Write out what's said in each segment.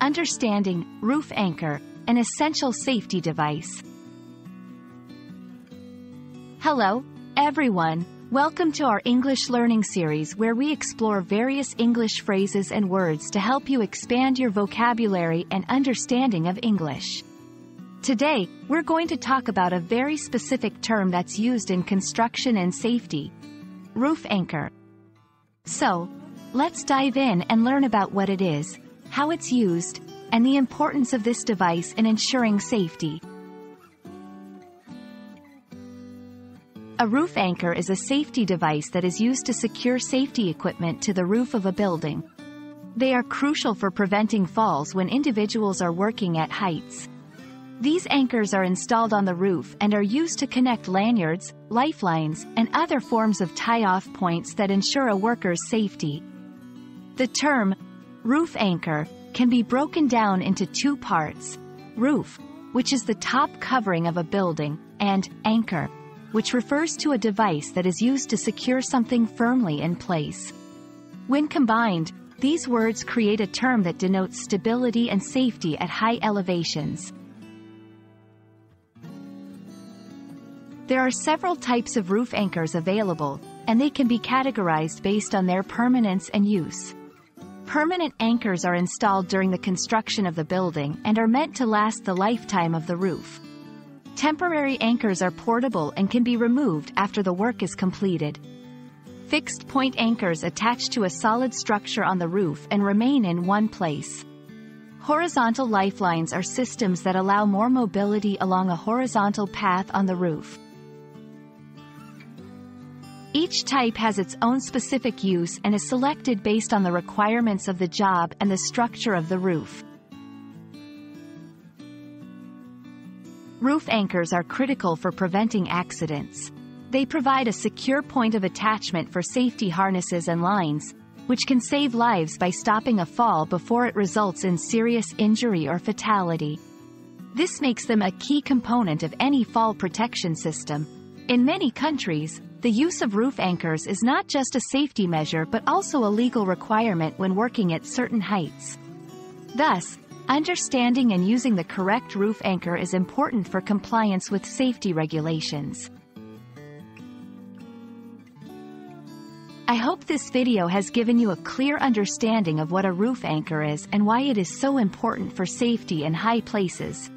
Understanding Roof Anchor, an essential safety device. Hello, everyone. Welcome to our English learning series where we explore various English phrases and words to help you expand your vocabulary and understanding of English. Today, we're going to talk about a very specific term that's used in construction and safety. Roof anchor. So, let's dive in and learn about what it is, how it's used, and the importance of this device in ensuring safety. A roof anchor is a safety device that is used to secure safety equipment to the roof of a building. They are crucial for preventing falls when individuals are working at heights. These anchors are installed on the roof and are used to connect lanyards, lifelines, and other forms of tie-off points that ensure a worker's safety. The term, roof anchor, can be broken down into two parts. Roof, which is the top covering of a building, and anchor, which refers to a device that is used to secure something firmly in place. When combined, these words create a term that denotes stability and safety at high elevations. There are several types of roof anchors available, and they can be categorized based on their permanence and use. Permanent anchors are installed during the construction of the building and are meant to last the lifetime of the roof. Temporary anchors are portable and can be removed after the work is completed. Fixed point anchors attach to a solid structure on the roof and remain in one place. Horizontal lifelines are systems that allow more mobility along a horizontal path on the roof. Each type has its own specific use and is selected based on the requirements of the job and the structure of the roof. Roof anchors are critical for preventing accidents. They provide a secure point of attachment for safety harnesses and lines, which can save lives by stopping a fall before it results in serious injury or fatality. This makes them a key component of any fall protection system. In many countries, the use of roof anchors is not just a safety measure but also a legal requirement when working at certain heights. Thus, understanding and using the correct roof anchor is important for compliance with safety regulations. I hope this video has given you a clear understanding of what a roof anchor is and why it is so important for safety in high places.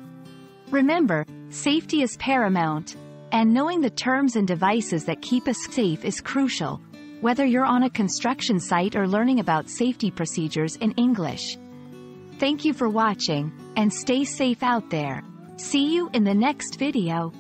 Remember, safety is paramount, and knowing the terms and devices that keep us safe is crucial, whether you're on a construction site or learning about safety procedures in English. Thank you for watching, and stay safe out there. See you in the next video.